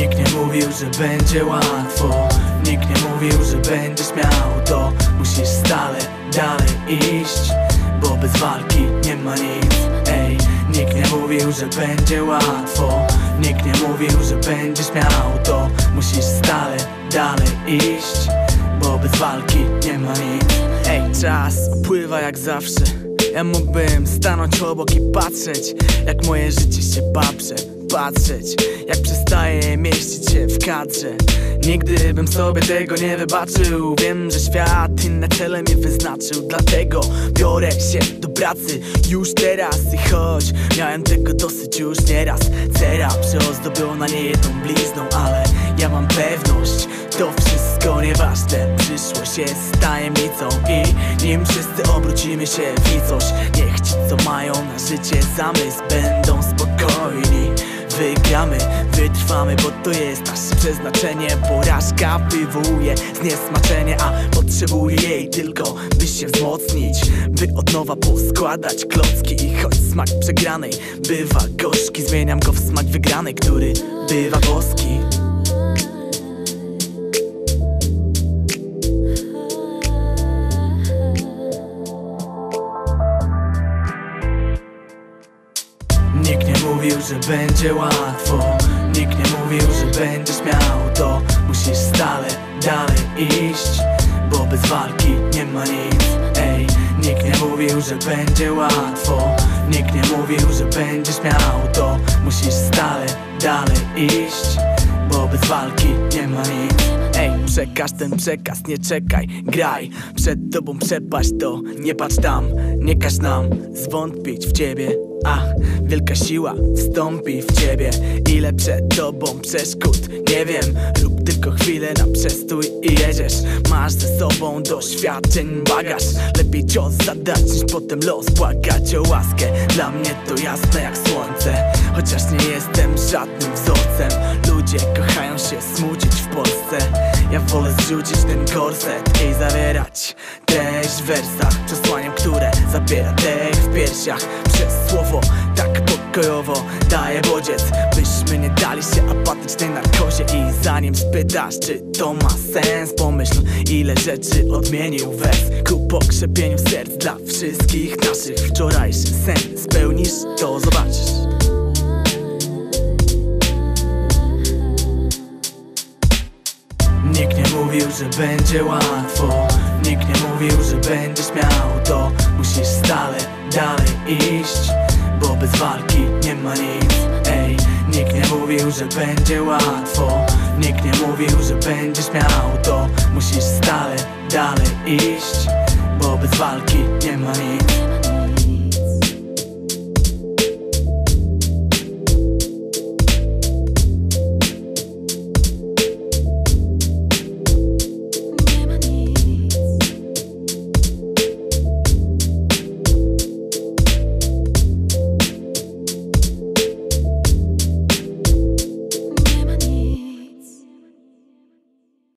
Nikt nie mówił, że będzie łatwo. Nikt nie mówił, że będziesz miał to. Musisz stale dalej iść Bo bez walki nie ma nic. Ej, nikt nie mówił, że będzie łatwo. Nikt nie mówił, że będziesz miał to. Musisz stale dalej iść Bo bez walki nie ma nic. Ej, czas pływa jak zawsze. Ja mógłbym stanąć obok i patrzeć Jak moje życie się paprze Patrzeć jak przestaje mieścić się w kadrze. Nigdy bym sobie tego nie wybaczył. Wiem, że świat inne cele mi wyznaczył Dlatego biorę się do pracy już teraz. I choć miałem tego dosyć już nieraz Cera przeozdobiona niejedną blizną Ale ja mam pewność to wszystko nieważne. Przyszłość jest tajemnicą I nim wszyscy obrócimy się w nicość Niech ci co mają na życie zamysł Będą spokojni Wygramy, wytrwamy, bo to jest nasze przeznaczenie. Porażka wywołuje zniesmaczenie A potrzebuję jej tylko, by się wzmocnić By od nowa poskładać klocki. I choć smak przegranej bywa gorzki Zmieniam go w smak wygranej, który bywa boski mówił, że będzie łatwo. Nikt nie mówił, że będziesz miał to. Musisz stale dalej iść Bo bez walki nie ma nic. Ej, nikt nie mówił, że będzie łatwo. Nikt nie mówił, że będziesz miał to. Musisz stale dalej iść Bo bez walki nie ma nic. Ej, przekaż ten przekaz, nie czekaj, graj. Przed tobą przepaść to, nie patrz tam Nie każ nam zwątpić w ciebie. Ach, wielka siła wstąpi w ciebie. Ile przed tobą przeszkód, nie wiem. Rób tylko chwilę na przestój i jedziesz. Masz ze sobą doświadczeń bagaż. Lepiej cios zadać niż potem los błagać o łaskę. Dla mnie to jasne jak słońce. Chociaż nie jestem żadnym wzorcem. Ludzie kochają się smucić w Polsce. Ja wolę zrzucić ten korset i zawierać treść w wersach Przesłaniem, zabiera dech w piersiach. Przez słowo tak pokojowo daje bodziec. Byśmy nie dali się apatycznej narkozie. I zanim spytasz, czy to ma sens Pomyśl, ile rzeczy odmienił wers. Ku pokrzepieniu serc dla wszystkich naszych. Wczorajszy sen spełnisz, to zobaczysz. Nikt nie mówił, że będzie łatwo Nikt nie mówił, że będziesz miał to. Musisz stale dalej iść Bo bez walki nie ma nic. Ej, nikt nie mówił, że będzie łatwo. Nikt nie mówił, że będziesz miał to. Musisz stale dalej iść Bo bez walki nie ma nic